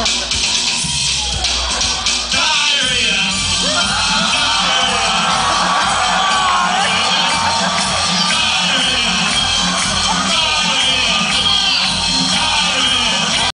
Ha ha ha.